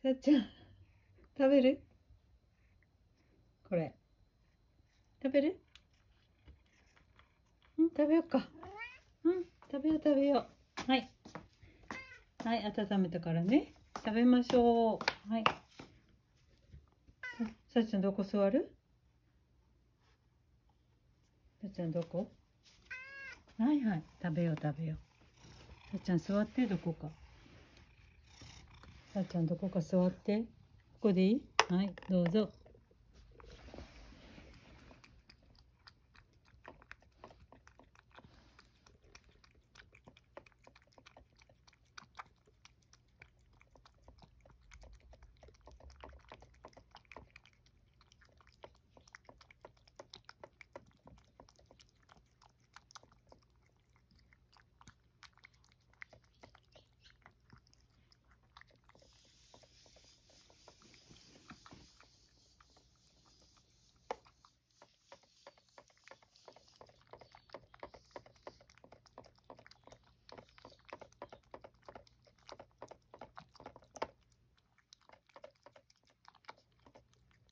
さっちゃん食べる？これ。食べる？うん食べようか。うん食べよう食べよう。はい。はい温めたからね。食べましょう。はい。さっちゃんどこ座る？さっちゃんどこ？はいはい。食べよう食べよう。さっちゃん座ってどこか。さあちゃんどこか座って。ここでいい？はいどうぞ。